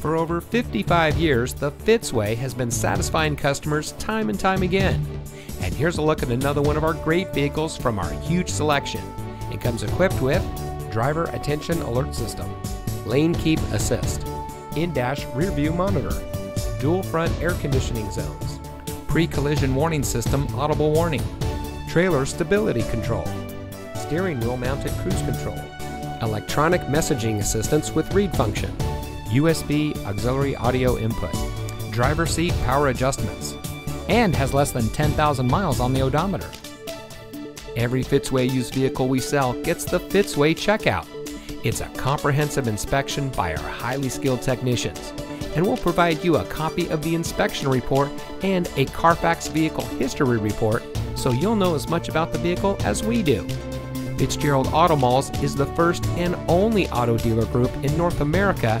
For over 55 years, the Fitzway has been satisfying customers time and time again. And here's a look at another one of our great vehicles from our huge selection. It comes equipped with driver attention alert system, lane keep assist, in-dash rear view monitor, dual front air conditioning zones, pre-collision warning system audible warning, trailer stability control, steering wheel mounted cruise control, electronic messaging assistance with read function, USB auxiliary audio input, driver seat power adjustments, and has less than 10,000 miles on the odometer. Every Fitzway used vehicle we sell gets the Fitzway checkout. It's a comprehensive inspection by our highly skilled technicians, and we'll provide you a copy of the inspection report and a Carfax vehicle history report so you'll know as much about the vehicle as we do. Fitzgerald Auto Malls is the first and only auto dealer group in North America